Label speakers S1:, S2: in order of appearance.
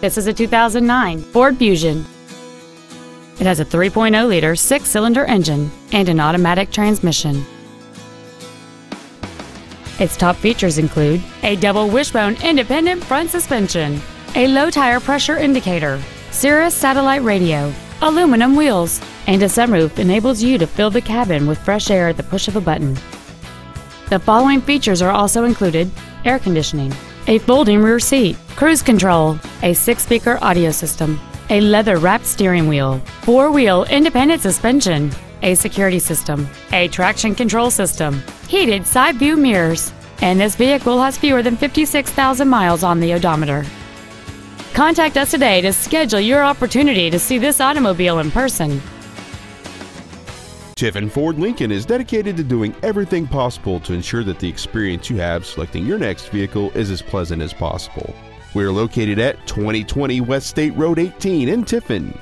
S1: This is a 2009 Ford Fusion. It has a 3.0-liter six-cylinder engine and an automatic transmission. Its top features include a double wishbone independent front suspension, a low tire pressure indicator, Sirius satellite radio, aluminum wheels, and a sunroof enables you to fill the cabin with fresh air at the push of a button. The following features are also included air conditioning, a folding rear seat, cruise control, a six speaker audio system, a leather wrapped steering wheel, four wheel independent suspension, a security system, a traction control system, heated side view mirrors, and this vehicle has fewer than 56,000 miles on the odometer. Contact us today to schedule your opportunity to see this automobile in person.
S2: Tiffin Ford Lincoln is dedicated to doing everything possible to ensure that the experience you have selecting your next vehicle is as pleasant as possible. We are located at 2020 West State Road 18 in Tiffin.